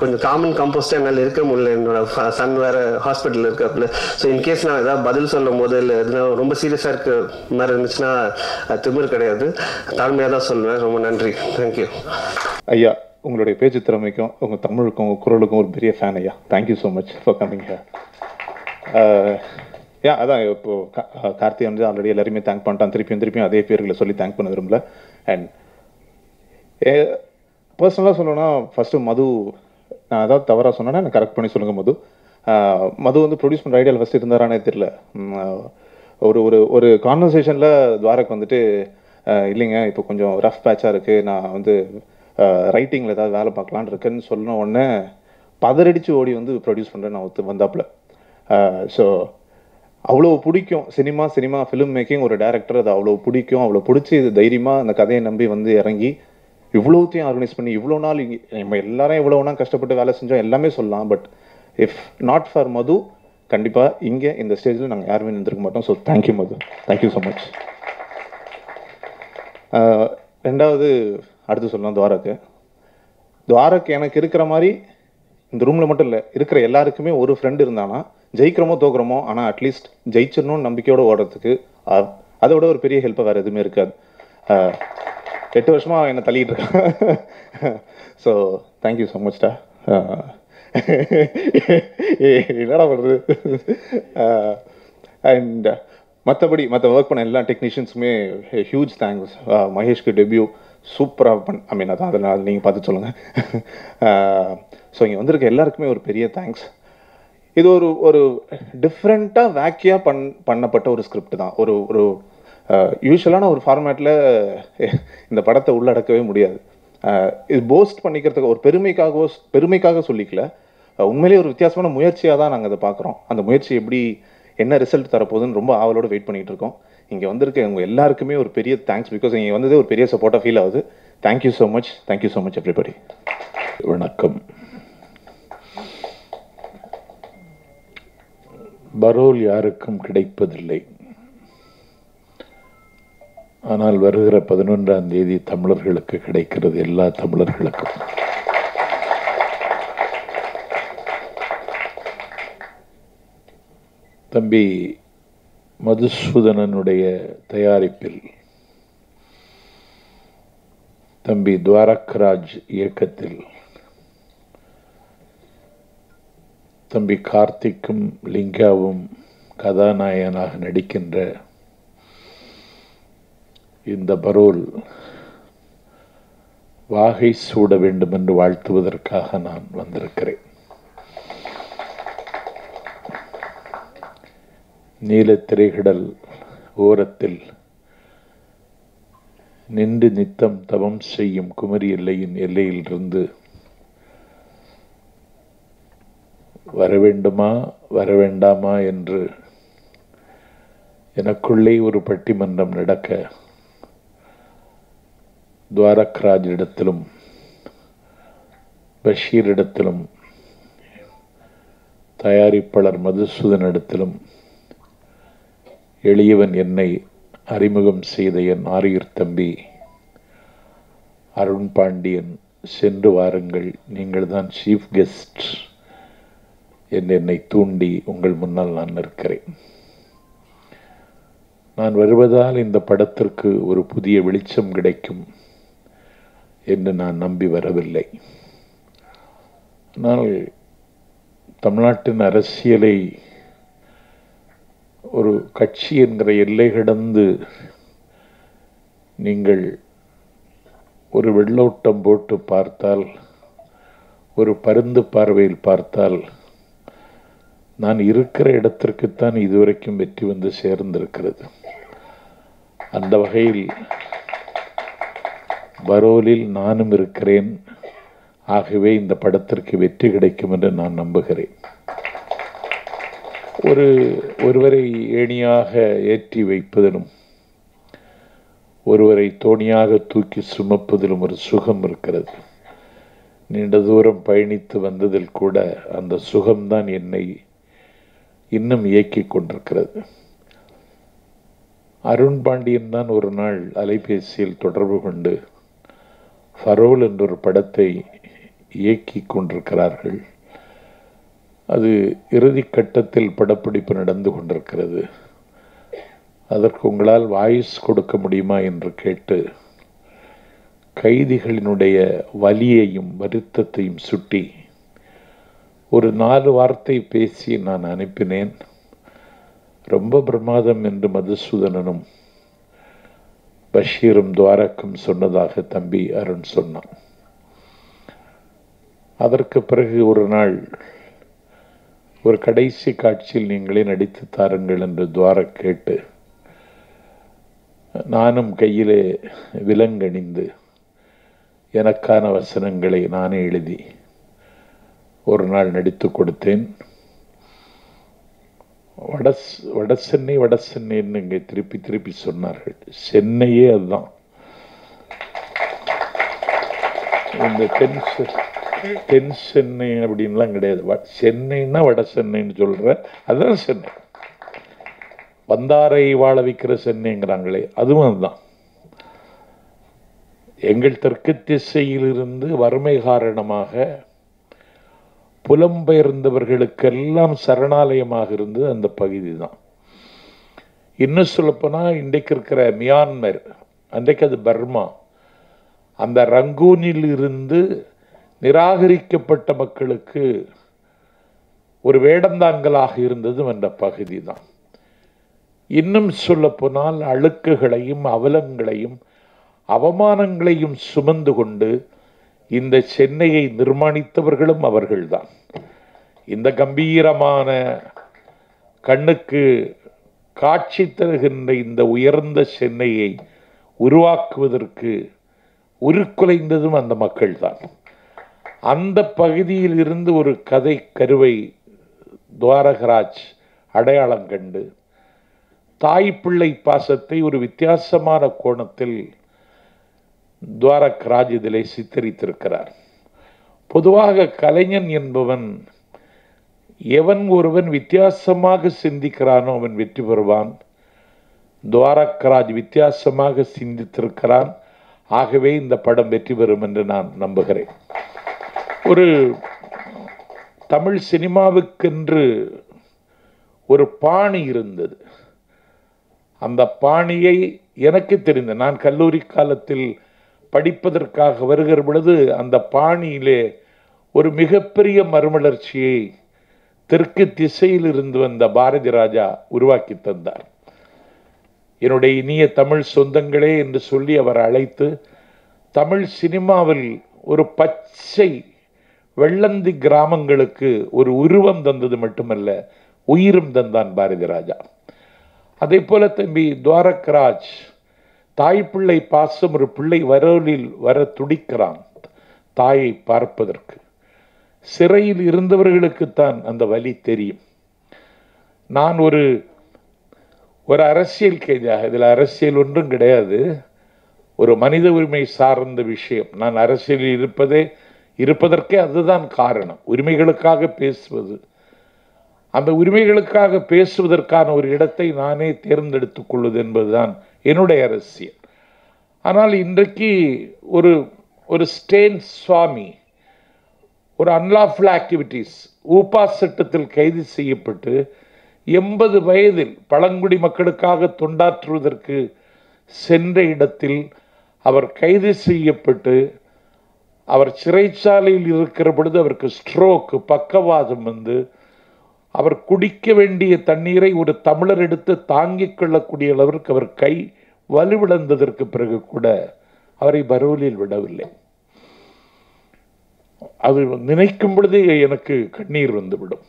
கொஞ்சம் காமன் கம்போஸ்ட்டாக என்னால் இருக்க முடியல. என்னோட சன் வேற ஹாஸ்பிட்டல் இருக்காப்புல. ஸோ இன்கேஸ் நான் ஏதாவது பதில் சொல்லும் போது இல்லை எதுனா ரொம்ப சீரியஸாக இருக்க மாதிரி இருந்துச்சுன்னா திமிர் கிடையாது. தாழ்மையாக தான் சொல்லுவேன். ரொம்ப நன்றி. தேங்க்யூ ஐயா உங்களுடைய பேச்சு திறமைக்கும் உங்கள் தமிழுக்கும் உங்கள் குரலுக்கும் ஒரு பெரிய ஃபேன் ஐயா. Thank you so much for coming here yeah அதான் இப்போ கார்த்தி வந்து ஆல்ரெடி எல்லாருமே தேங்க் பண்ணிட்டான். திருப்பியும் திருப்பியும் அதே பேர்களை சொல்லி தேங்க் பண்ண விரும்பல. அண்ட் பர்சனலாக சொல்லணும்னா ஃபஸ்ட்டு மது நான் ஏதாவது தவறாக சொன்னேன்னா எனக்கு கரெக்ட் பண்ணி சொல்லுங்கள் மது. மது வந்து ப்ரொடியூஸ் பண்ணுற ஐடியாவில் ஃபஸ்ட் இருந்தாரானே தெரியல. ஒரு ஒரு ஒரு கான்வர்சேஷனில் துவாரக் வந்துட்டு இல்லைங்க இப்போ கொஞ்சம் ரஃப் பேட்சாக இருக்குது நான் வந்து ரைட்டிங்கில் ஏதாவது வேலை பார்க்கலான்னு இருக்கேன்னு சொன்ன உடனே பதறடிச்சு ஓடி வந்து ப்ரொடியூஸ் பண்ணுறேன் நான் ஒத்து வந்தாப்புல. ஸோ அவ்வளோ பிடிக்கும். சினிமா சினிமா ஃபிலிம் மேக்கிங் ஒரு டேரக்டர் அது அவ்வளோ பிடிக்கும். அவ்வளோ பிடிச்சி இது தைரியமாக அந்த கதையை நம்பி வந்து இறங்கி இவ்வளோத்தையும் ஆர்கனைஸ் பண்ணி இவ்வளோ நாள் நம்ம எல்லாரும் எவ்வளோ நாள் கஷ்டப்பட்டு வேலை செஞ்சோம் எல்லாமே சொல்லலாம். But if not for Madhu கண்டிப்பாக இங்கே இந்த ஸ்டேஜில் நாங்கள் யாருமே நின்றுருக்க மாட்டோம். So thank you Madhu. Thank you so much ரெண்டாவது அடுத்து சொல்லலாம் துவாரக்கு. துவாரக்கு எனக்கு இருக்கிற மாதிரி இந்த ரூமில் மட்டும் இல்லை இருக்கிற எல்லாருக்குமே ஒரு ஃப்ரெண்டு இருந்தானா ஜெயிக்கிறோமோ தோக்குறோமோ ஆனால் அட்லீஸ்ட் ஜெயிச்சிடணும்னு நம்பிக்கையோடு ஓடுறதுக்கு அதோட அதை விட ஒரு பெரிய ஹெல்ப்பாக வேறு எதுவுமே இருக்காது. எட்டு வருஷமாக என்னை தள்ளிட்டு இருக்கான் ஸோ தேங்க்யூ ஸோ மச்டா uh, என்னடா பண்ணுறது அண்ட் uh, uh, மற்றபடி மற்ற ஒர்க் பண்ண எல்லா டெக்னீஷியன்ஸுமே ஹியூஜ் தேங்க்ஸ் மகேஷ்க்கு டெபியூ சூப்பராக பண் ஐ மீன் அதான் அதனால் நீங்கள் பார்த்து சொல்லுங்கள் ஸோ இங்கே வந்திருக்க எல்லாருக்குமே ஒரு பெரிய தேங்க்ஸ் இது ஒரு ஒரு டிஃப்ரெண்ட்டாக வேக்கியாக பண் பண்ணப்பட்ட ஒரு ஸ்கிரிப்ட் தான். ஒரு ஒரு யூஸ்வலான ஒரு ஃபார்மேட்டில் இந்த படத்தை உள்ளடக்கவே முடியாது. இது போஸ்ட் பண்ணிக்கிறதுக்கு ஒரு பெருமைக்காகவோ பெருமைக்காக சொல்லிக்கல. உண்மையிலேயே ஒரு வித்தியாசமான முயற்சியாக தான் நாங்கள் அதை பார்க்குறோம். அந்த முயற்சி எப்படி என்ன ரிசல்ட் தரப்போகுதுன்னு ரொம்ப ஆவலோடு வெயிட் பண்ணிகிட்டு இருக்கோம். இங்கே வந்திருக்க உங்க எல்லாருக்குமே ஒரு பெரிய தேங்க்ஸ் பிகாஸ் இங்கே வந்ததே ஒரு பெரிய சப்போர்ட்டாக ஃபீல் ஆகுது. Thank you so much thank you so much everybody வணக்கம். பரோல் யாருக்கும் கிடைப்பதில்லை. ஆனால் வருகிற பதினொன்றாம் தேதி தமிழர்களுக்கு கிடைக்கிறது எல்லா தமிழர்களுக்கும். தம்பி மதுசூதனனுடைய தயாரிப்பில் தம்பி துவாரக்ராஜ் இயக்கத்தில் தம்பி கார்த்திக்கும் லிங்காவும் கதாநாயகனாக நடிக்கின்ற இந்த பரோல் வாகை சூட வேண்டும் என்று வாழ்த்துவதற்காக நான் வந்திருக்கிறேன். நீலத்திரைகடல் ஓரத்தில் நின்று நித்தம் தவம் செய்யும் குமரி எல்லையின் எல்லையிலிருந்து வர வேண்டுமா? வர வேண்டாமா? என்று எனக்குள்ளே ஒரு பட்டிமன்றம் நடக்க துவாரக்ராஜரிடத்திலும் பஷீரிடத்திலும் தயாரிப்பாளர் மதுசூதனிடத்திலும் எளியவன் என்னை அறிமுகம் செய்த என் ஆரியூர் தம்பி அருண் பாண்டியன் சென்று வாருங்கள் நீங்கள் தான் சீஃப் கெஸ்ட் என்று என்னை தூண்டி உங்கள் முன்னால் நான் நிற்கிறேன். நான் வருவதால் இந்த படத்திற்கு ஒரு புதிய வெளிச்சம் கிடைக்கும். என்று நான் நம்பி வரவில்லை. ஆனால் தமிழ்நாட்டின் அரசியலை ஒரு கட்சி என்கிற எல்லை கடந்து நீங்கள் ஒரு வெள்ளோட்டம் போட்டு பார்த்தால் ஒரு பருந்து பார்வையில் பார்த்தால் நான் இருக்கிற இடத்திற்குத்தான் இதுவரைக்கும் வெற்றி வந்து சேர்ந்திருக்கிறது. அந்த வகையில் பரோலில் நானும் இருக்கிறேன். ஆகவே இந்த படத்திற்கு வெற்றி கிடைக்கும் என்று நான் நம்புகிறேன். ஒரு ஒருவரை ஏணியாக ஏற்றி வைப்பதிலும் ஒருவரை தோணியாக தூக்கி சுமப்பதிலும் ஒரு சுகம் இருக்கிறது. நீண்ட தூரம் பயணித்து வந்ததில் கூட அந்த சுகம்தான் என்னை இன்னும் இயக்கி கொண்டிருக்கிறது. அருண் பாண்டியன் தான் ஒரு நாள் அலைபேசியில் தொடர்பு கொண்டு ஃபரோல் என்றொரு படத்தை இயக்கி கொண்டிருக்கிறார்கள். அது இறுதி கட்டத்தில் படப்பிடிப்பு நடந்து கொண்டிருக்கிறது. அதற்கு உங்களால் வாய்ஸ் கொடுக்க முடியுமா என்று கேட்டு கைதிகளினுடைய வலியையும் வருத்தத்தையும் சுட்டி ஒரு நாலு வார்த்தை பேசி நான் அனுப்பினேன். ரொம்ப பிரமாதம் என்று மதுசூதனனும் பஷீரும் துவாரக்கும் சொன்னதாக தம்பி அருண் சொன்னான். அதற்கு பிறகு ஒரு நாள் ஒரு கடைசி காட்சியில் நீங்களே நடித்து தாருங்கள் என்று துவாரக் கேட்டு நானும் கையிலே விலங்கணிந்து எனக்கான வசனங்களை நானே எழுதி ஒரு நாள் நடித்து கொடுத்தேன். வட வட சென்னை வட சென்னைன்னு இங்கே திருப்பி திருப்பி சொன்னார்கள். சென்னையே அதுதான். இந்த தென் செ- தென் சென்னை அப்படின்லாம் கிடையாது. சென்னைன்னா வட சென்னைன்னு சொல்கிற அதுதான் சென்னை. வந்தாரை வாழ வைக்கிற சென்னைங்கிறாங்களே அதுவும் அதுதான். எங்கள் தெற்கு திசையிலிருந்து வறுமை காரணமாக புலம்பெயர்ந்தவர்களுக்கெல்லாம் சரணாலயமாக இருந்தது அந்த பகுதி தான் இன்னும் சொல்லப்போனால் இன்றைக்கு இருக்கிற மியான்மர் அன்றைக்கு அது பர்மா அந்த ரங்கூனில் இருந்து நிராகரிக்கப்பட்ட மக்களுக்கு ஒரு வேடந்தாங்கலாக இருந்ததும் அந்த பகுதி தான் இன்னும் சொல்லப்போனால் அழுக்குகளையும் அவலங்களையும் அவமானங்களையும் சுமந்து கொண்டு இந்த சென்னையை நிர்மாணித்தவர்களும் அவர்கள்தான். இந்த கம்பீரமான கண்ணுக்கு காட்சி தருகின்ற இந்த உயர்ந்த சென்னையை உருவாக்குவதற்கு உருக்குலைந்ததும் அந்த மக்கள்தான். அந்த பகுதியில் இருந்து ஒரு கதை கருவை துவாரகராஜ் அடையாளம் கண்டு தாய் பிள்ளை பாசத்தை ஒரு வித்தியாசமான கோணத்தில் துவாரகராஜ் இதிலே சித்தரித்திருக்கிறார். பொதுவாக கலைஞன் என்பவன் எவன் ஒருவன் வித்தியாசமாக சிந்திக்கிறானோ அவன் வெற்றி பெறுவான். துவாரக்கராஜ் வித்தியாசமாக சிந்தித்திருக்கிறான். ஆகவே இந்த படம் வெற்றி பெறும் என்று நான் நம்புகிறேன். ஒரு தமிழ் சினிமாவுக்கென்று ஒரு பாணி இருந்தது. அந்த பாணியை எனக்கு தெரிந்த நான் கல்லூரி காலத்தில் படிப்பதற்காக வருகிற பொழுது அந்த பாணியிலே ஒரு மிகப்பெரிய மறுமலர்ச்சியை தெற்கு திசையிலிருந்து வந்த பாரதி ராஜா உருவாக்கி தந்தார். என்னுடைய இனிய தமிழ் சொந்தங்களே என்று சொல்லி அவர் அழைத்து தமிழ் சினிமாவில் ஒரு பச்சை வெள்ளந்தி கிராமங்களுக்கு ஒரு உருவம் தந்தது மட்டுமல்ல உயிரும் தந்தான் பாரதி ராஜா. அதே போல தம்பி துவாரக்ராஜ் தாய் பிள்ளை பாசம் ஒரு பிள்ளை வரலில் வர துடிக்கிறான். தாயை பார்ப்பதற்கு. சிறையில் இருந்தவர்களுக்குத்தான் அந்த வழி தெரியும். நான் ஒரு ஒரு அரசியல் கைதியாக இதில் அரசியல் ஒன்றும் கிடையாது. ஒரு மனித உரிமை சார்ந்த விஷயம். நான் அரசியலில் இருப்பதே இருப்பதற்கே அதுதான் காரணம். உரிமைகளுக்காக பேசுவது. அந்த உரிமைகளுக்காக பேசுவதற்கான ஒரு இடத்தை நானே தேர்ந்தெடுத்துக் கொள்வது என்பதுதான் என்னுடைய அரசியல். ஆனால் இன்றைக்கு ஒரு ஒரு ஸ்டேன் சுவாமி ஒரு அன்லாஃபுல் ஆக்டிவிட்டீஸ் ஊப்பா சட்டத்தில் கைது செய்யப்பட்டு எண்பது வயதில் பழங்குடி மக்களுக்காக தொண்டாற்றுவதற்கு சென்ற இடத்தில் அவர் கைது செய்யப்பட்டு அவர் சிறைச்சாலையில் இருக்கிற பொழுது அவருக்கு ஸ்ட்ரோக்கு பக்கவாதம் வந்து அவர் குடிக்க வேண்டிய தண்ணீரை ஒரு தமிழர் எடுத்து தாங்கிக் கொள்ளக்கூடிய அளவிற்கு அவர் கை வலுவிழந்ததற்கு பிறகு கூட அவரை பரோலில் விடவில்லை. அது நினைக்கும் பொழுதே எனக்கு கண்ணீர் வந்துவிடும்.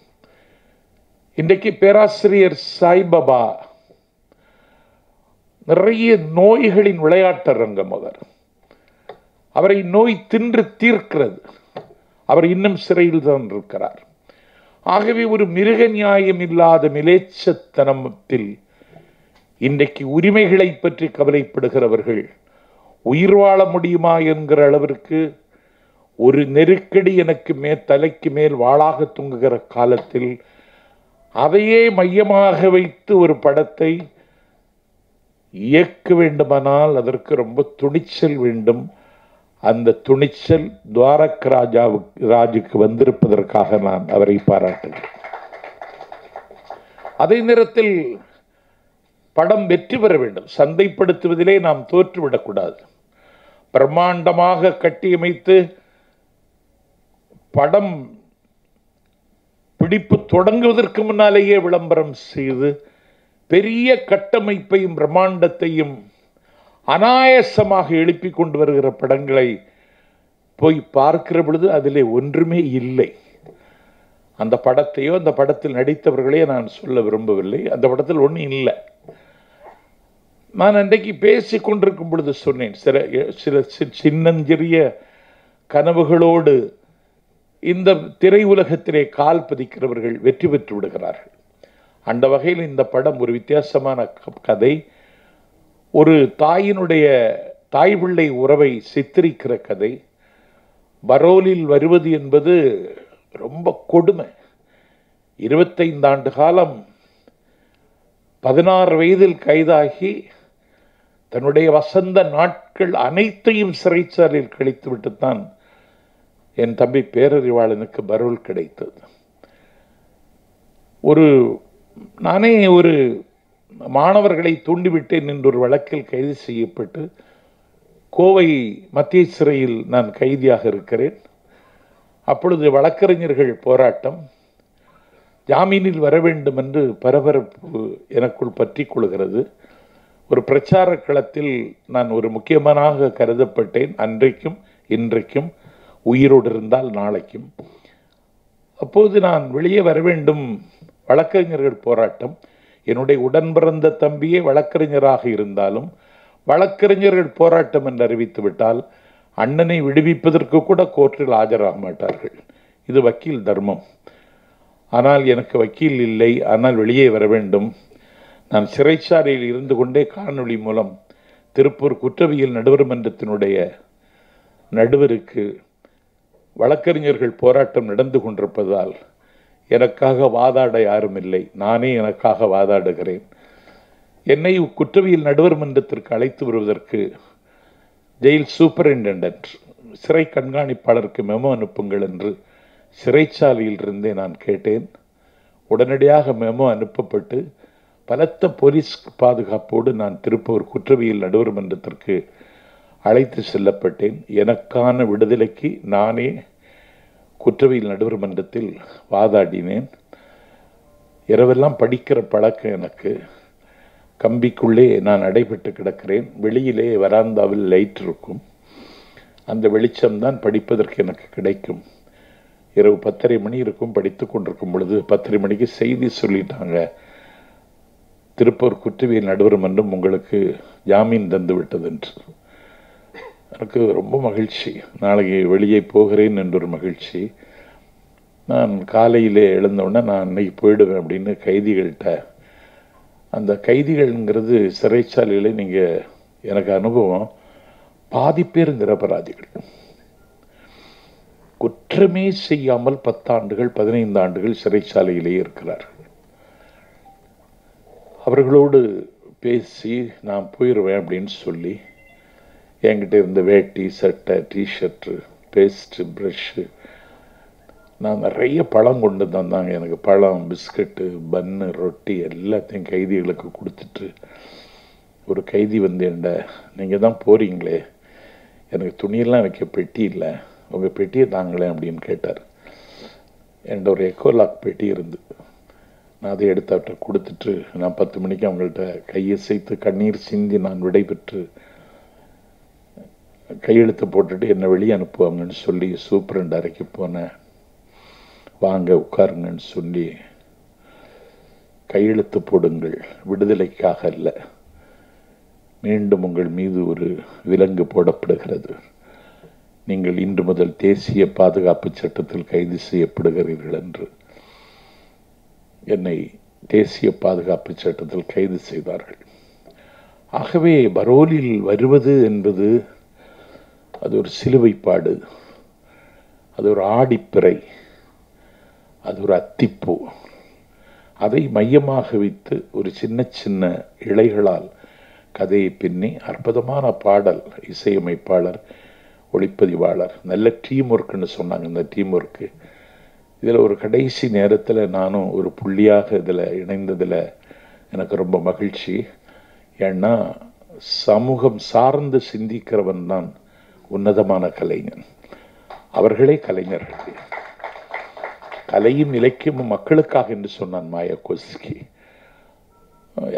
இன்றைக்கு பேராசிரியர் சாய்பாபா நிறைய நோய்களின் விளையாட்டரங்கம் அவர். அவரை நோய் தின்று தீர்க்கிறது. அவர் இன்னும் சிறையில் தான் இருக்கிறார். ஆகவே ஒரு மிருக நியாயம் இல்லாத மிலேச்சத்தனத்தில் இன்றைக்கு உரிமைகளை பற்றி கவலைப்படுகிறவர்கள் உயிர் வாழ முடியுமா என்கிற அளவிற்கு ஒரு நெருக்கடி எனக்கு மே தலைக்கு மேல் வாளாக தூங்குகிற காலத்தில் அதையே மையமாக வைத்து ஒரு படத்தை இயக்க வேண்டுமானால் அதற்கு ரொம்ப துணிச்சல் வேண்டும். அந்த துணிச்சல் துவாரக் ராஜாவுக்கு ராஜுக்கு வந்திருப்பதற்காக நான் அவரை பாராட்டுகிறேன். அதே நேரத்தில் படம் வெற்றி பெற வேண்டும். சந்தைப்படுத்துவதிலே நாம் தோற்றுவிடக்கூடாது. பிரம்மாண்டமாக கட்டியமைத்து படம் பிடிப்பு தொடங்குவதற்கு முன்னாலேயே விளம்பரம் செய்து பெரிய கட்டமைப்பையும் பிரம்மாண்டத்தையும் அனாயசமாக எழுப்பி கொண்டு வருகிற படங்களை போய் பார்க்கிற பொழுது அதிலே ஒன்றுமே இல்லை. அந்த படத்தையோ அந்த படத்தில் நடித்தவர்களையோ நான் சொல்ல விரும்பவில்லை. அந்த படத்தில் ஒன்றும் இல்லை. நான் அன்றைக்கு பேசி கொண்டிருக்கும் பொழுது சொன்னேன் சில சில சி- சின்னஞ்சிறிய கனவுகளோடு இந்த திரை உலகத்திலே கால் பதிக்கிறவர்கள் வெற்றி பெற்று விடுகிறார்கள். அந்த வகையில் இந்த படம் ஒரு வித்தியாசமான க- கதை. ஒரு தாயினுடைய தாய் பிள்ளை உறவை சித்தரிக்கிற கதை. பரோலில் வருவது என்பது ரொம்ப கொடுமை. இருபத்தைந்து ஆண்டு காலம் பதினாறு வயதில் கைதாகி தன்னுடைய வசந்த நாட்கள் அனைத்தையும் சிறைச்சாலையில் கழித்துவிட்டுத்தான் என் தம்பி பேரறிவாளனுக்கு பரவல் கிடைத்தது. ஒரு நானே ஒரு மாணவர்களை தூண்டிவிட்டேன் என்று ஒரு வழக்கில் கைது செய்யப்பட்டு கோவை மத்திய சிறையில் நான் கைதியாக இருக்கிறேன். அப்பொழுது வழக்கறிஞர்கள் போராட்டம் ஜாமீனில் வர வேண்டும் என்று பரபரப்பு எனக்குள் பற்றி கொள்கிறது. ஒரு பிரச்சார களத்தில் நான் ஒரு முக்கியமானாக கருதப்பட்டேன். அன்றைக்கும் இன்றைக்கும் உயிரோடு இருந்தால் நாளைக்கும். அப்போது நான் வெளியே வர வேண்டும். வழக்கறிஞர்கள் போராட்டம். என்னுடைய உடன் பிறந்த தம்பியே வழக்கறிஞராக இருந்தாலும் வழக்கறிஞர்கள் போராட்டம் என்று அறிவித்துவிட்டால் அண்ணனை விடுவிப்பதற்கு கூட கோர்ட்டில் ஆஜராக மாட்டார்கள். இது வக்கீல் தர்மம். ஆனால் எனக்கு வக்கீல் இல்லை. ஆனால் வெளியே வர வேண்டும். நான் சிறைச்சாலையில் இருந்து கொண்டே காணொளி மூலம் திருப்பூர் குற்றவியல் நடுவர் மன்றத்தினுடைய நடுவருக்கு வழக்கறிஞர்கள் போராட்டம் நடந்து கொண்டிருப்பதால் எனக்காக வாதாட யாரும் இல்லை நானே எனக்காக வாதாடுகிறேன். என்னை குற்றவியல் நடுவர் மன்றத்திற்கு அழைத்து வருவதற்கு ஜெயில் சூப்பரிண்டெண்டன்ட் சிறை கண்காணிப்பாளருக்கு மெமோ அனுப்புங்கள் என்று சிறைச்சாலையில் இருந்தே நான் கேட்டேன். உடனடியாக மெமோ அனுப்பப்பட்டு பலத்த போலீஸ் பாதுகாப்போடு நான் திருப்பூர் குற்றவியல் நடுவர் மன்றத்திற்கு அழைத்து செல்லப்பட்டேன். எனக்கான விடுதலைக்கு நானே குற்றவியல் நடுவர் மன்றத்தில் வாதாடினேன். இரவெல்லாம் படிக்கிற பழக்கம் எனக்கு. கம்பிக்குள்ளே நான் அடைபட்டு கிடக்கிறேன். வெளியிலே வராந்தாவில் லைட் இருக்கும். அந்த வெளிச்சம்தான் படிப்பதற்கு எனக்கு கிடைக்கும். இரவு பத்தரை மணி இருக்கும். படித்து கொண்டிருக்கும் பொழுது பத்தரை மணிக்கு செய்தி சொல்லிட்டாங்க. திருப்பூர் குற்றவியல் நடுவர் மன்றம் உங்களுக்கு ஜாமீன் தந்து விட்டது என்று. எனக்கு ரொம்ப மகிழ்ச்சி. நாளைக்கு வெளியே போகிறேன் என்ற ஒரு மகிழ்ச்சி. நான் காலையிலே எழுந்தவுடனே நான் இன்னைக்கு போயிடுவேன் அப்படின்னு கைதிகள்கிட்ட. அந்த கைதிகள்ங்கிறது சிறைச்சாலையில் நீங்கள் எனக்கு அனுபவம். பாதி பேர் நிரபராதிகள் குற்றமே செய்யாமல் பத்தாண்டுகள் பதினைந்து ஆண்டுகள் சிறைச்சாலையிலேயே இருக்கிறார்கள். அவர்களோடு பேசி நான் போயிடுவேன் அப்படின்னு சொல்லி என்கிட்ட இருந்த வேட்டி சட்டை டிஷர்ட்டு பேஸ்ட்டு ப்ரஷ்ஷு நான் நிறைய பழம் கொண்டு தந்தாங்க. எனக்கு பழம் பிஸ்கட்டு பன்னு ரொட்டி எல்லாத்தையும் கைதிகளுக்கு கொடுத்துட்டு ஒரு கைதி வந்து என்ட நீங்கள் தான் போகிறீங்களே எனக்கு துணியெல்லாம் வைக்க பெட்டி இல்லை உங்கள் பெட்டியை தாங்களேன் அப்படின்னு கேட்டார். என்கிட்ட ஒரு எக்கோலாக் பெட்டி இருந்து நான் அதை எடுத்து அவர்கிட்ட கொடுத்துட்டு நான் பத்து மணிக்கு அவங்கள்ட்ட கையசைத்து கண்ணீர் சிந்தி நான் விடைபெற்று கையெழுத்து போட்டுட்டு என்னை வெளியே அனுப்புவாங்கன்னு சொல்லி சூப்பரண்ட் அறைக்கு போனேன். வாங்க உட்காருங்கன்னு சொல்லி கையெழுத்து போடுங்கள். விடுதலைக்காக அல்ல. மீண்டும் உங்கள் மீது ஒரு விலங்கு போடப்படுகிறது. நீங்கள் இன்று முதல் தேசிய பாதுகாப்பு சட்டத்தில் கைது செய்யப்படுகிறீர்கள் என்று. என்னை தேசிய பாதுகாப்பு சட்டத்தில் கைது செய்தார்கள். ஆகவே பரோலில் வருவது என்பது அது ஒரு சிலுவைப்பாடு அது ஒரு ஆடிப்பிறை அது ஒரு அத்திப்பூ. அதை மையமாக வைத்து ஒரு சின்ன சின்ன இலைகளால் கதையை பின்னி அற்புதமான பாடல் இசையமைப்பாளர் ஒளிப்பதிவாளர் நல்ல டீம் ஒர்க்குன்னு சொன்னாங்க இந்த டீம் ஒர்க்கு. இதில் ஒரு கடைசி நேரத்தில் நானும் ஒரு புள்ளியாக இதில் இணைந்ததில் எனக்கு ரொம்ப மகிழ்ச்சி. ஏன்னா சமூகம் சார்ந்து சிந்திக்கிறவன் தான் உன்னதமான கலைஞன். அவர்களே கலைஞர்கள். கலையும் இலக்கியமும் மக்களுக்காக என்று சொன்னான் மாயாகோஸ்கி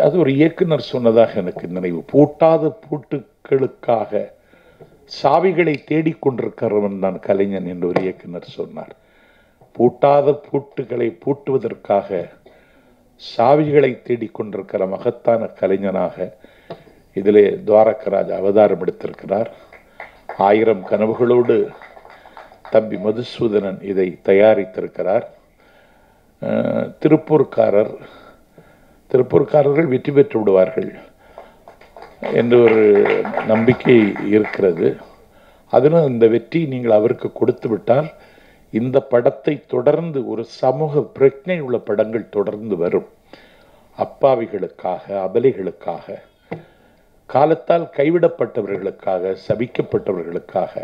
அது ஒரு இயக்குனர் சொன்னதாக எனக்கு நினைவு. பூட்டாத பூட்டுக்களுக்காக சாவிகளை தேடிக்கொண்டிருக்கிறவன் தான் கலைஞன் என்று ஒரு இயக்குனர் சொன்னார். பூட்டாத பூட்டுகளை பூட்டுவதற்காக சாவிகளை தேடிக்கொண்டிருக்கிற மகத்தான கலைஞனாக இதிலே துவாரகராஜ் அவதாரம் எடுத்திருக்கிறார். ஆயிரம் கனவுகளோடு தம்பி மதுசூதனன் இதை தயாரித்திருக்கிறார். திருப்பூர்காரர் திருப்பூர்காரர்கள் வெற்றி பெற்று விடுவார்கள் என்று ஒரு நம்பிக்கை இருக்கிறது. அதிலும் இந்த வெற்றி நீங்கள் அவருக்கு கொடுத்து விட்டால் இந்த படத்தை தொடர்ந்து ஒரு சமூக பிரச்சனை உள்ள படங்கள் தொடர்ந்து வரும். அப்பாவிகளுக்காக அபலைகளுக்காக காலத்தால் கைவிடப்பட்டவர்களுக்காக சபிக்கப்பட்டவர்களுக்காக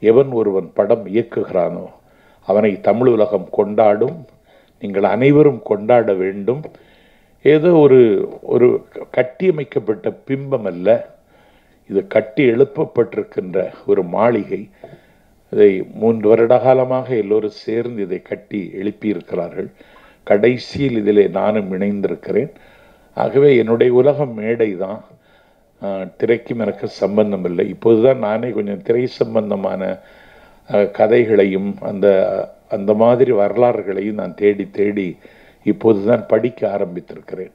எவன் ஒருவன் படம் இயக்குகிறானோ அவனை தமிழ் உலகம் கொண்டாடும். நீங்கள் அனைவரும் கொண்டாட வேண்டும். ஏதோ ஒரு ஒரு கட்டியமைக்கப்பட்ட பிம்பம் அல்ல. இது கட்டி எழுப்பப்பட்டிருக்கின்ற ஒரு மாளிகை. இதை மூன்று வருட காலமாக எல்லோரும் சேர்ந்து இதை கட்டி எழுப்பியிருக்கிறார்கள். கடைசியில் இதிலே நானும் இணைந்திருக்கிறேன். ஆகவே என்னுடைய உலகம் மேடை தான் திரைக்கும் எனக்கு சம்பந்தம் இல்லை. இப்போதுதான் நானே கொஞ்சம் திரை சம்பந்தமான கதைகளையும் அந்த அந்த மாதிரி வரலாறுகளையும் நான் தேடி தேடி இப்போதுதான் படிக்க ஆரம்பித்திருக்கிறேன்.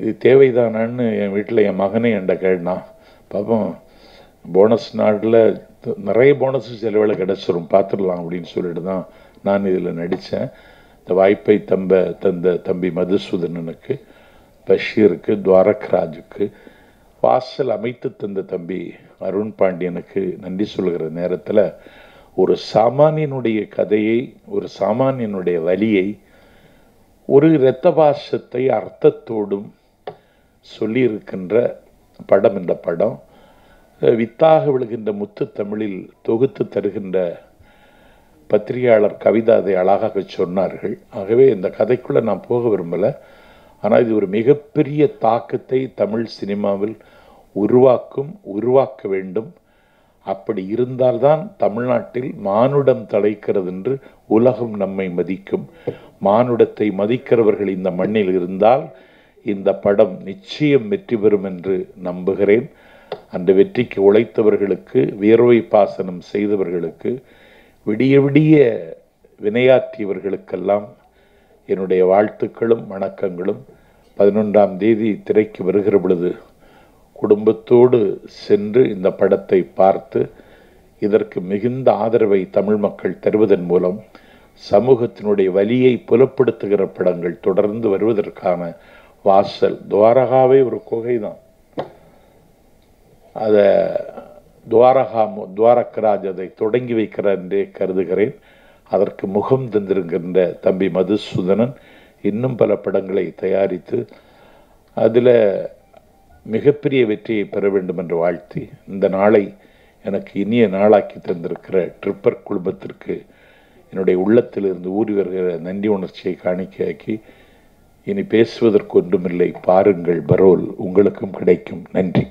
இது தேவைதானான்னு என் வீட்டில் என் மகனே என்கிட்ட கேட்டான். பாப்போம் போனஸ் நாட்டில் நிறைய போனஸ் செலவில் கிடச்சிரும் பார்த்துடலாம் அப்படின்னு சொல்லிட்டு தான் நான் இதில் நடித்தேன். இந்த வாய்ப்பை தம்ப தந்த தம்பி மதுசூதனனுக்கு பஷீருக்கு துவாரக்ராஜுக்கு வாசல் அமைத்து தந்த தம்பி அருண் பாண்டியனுக்கு நன்றி சொல்கிற நேரத்தில் ஒரு சாமானியனுடைய கதையை ஒரு சாமானியனுடைய வலியை ஒரு இரத்த பாசத்தை அர்த்தத்தோடும் சொல்லியிருக்கின்ற படம் இந்த படம். வித்தாக விழுகின்ற முத்து தமிழில் தொகுத்து தருகின்ற பத்திரிகையாளர் கவிதா அதை அழகாக சொன்னார்கள். ஆகவே இந்த கதைக்குள்ளே நான் போக விரும்பலை. ஆனால் இது ஒரு மிகப்பெரிய தாக்கத்தை தமிழ் சினிமாவில் உருவாக்கும் உருவாக்க வேண்டும். அப்படி இருந்தால்தான் தமிழ்நாட்டில் மானுடம் தலைக்கிறது என்று உலகம் நம்மை மதிக்கும். மானுடத்தை மதிக்கிறவர்கள் இந்த மண்ணில் இருந்தால் இந்த படம் நிச்சயம் வெற்றி பெறும் என்று நம்புகிறேன். அந்த வெற்றிக்கு உழைத்தவர்களுக்கு வியர்வை பாசனம் செய்தவர்களுக்கு விடிய விடிய வினையாற்றியவர்களுக்கெல்லாம் என்னுடைய வாழ்த்துக்களும் வணக்கங்களும். பதினொன்றாம் தேதி திரைக்கு வருகிற பொழுது குடும்பத்தோடு சென்று இந்த படத்தை பார்த்து இதற்கு மிகுந்த ஆதரவை தமிழ் மக்கள் தருவதன் மூலம் சமூகத்தினுடைய வலியை புலப்படுத்துகிற படங்கள் தொடர்ந்து வருவதற்கான வாசல் துவாரகாவே ஒரு குகை தான் அதை துவாரகா மு- துவாரகராஜ் அதை தொடங்கி வைக்கிறார் என்றே கருதுகிறேன். அதற்கு முகம் தந்திருக்கின்ற தம்பி மதுசூதனன் இன்னும் பல படங்களை தயாரித்து அதில் மிகப்பெரிய வெற்றியை பெற வேண்டும் என்று வாழ்த்தி இந்த நாளை எனக்கு இனிய நாளாக்கி தந்திருக்கிற ட்ரிப்பர் குடும்பத்திற்கு என்னுடைய உள்ளத்திலிருந்து ஊறி வருகிற நன்றி உணர்ச்சியை காணிக்கையாக்கி இனி பேசுவதற்கு ஒன்றுமில்லை. பாருங்கள் பரோல் உங்களுக்கும் கிடைக்கும். நன்றி.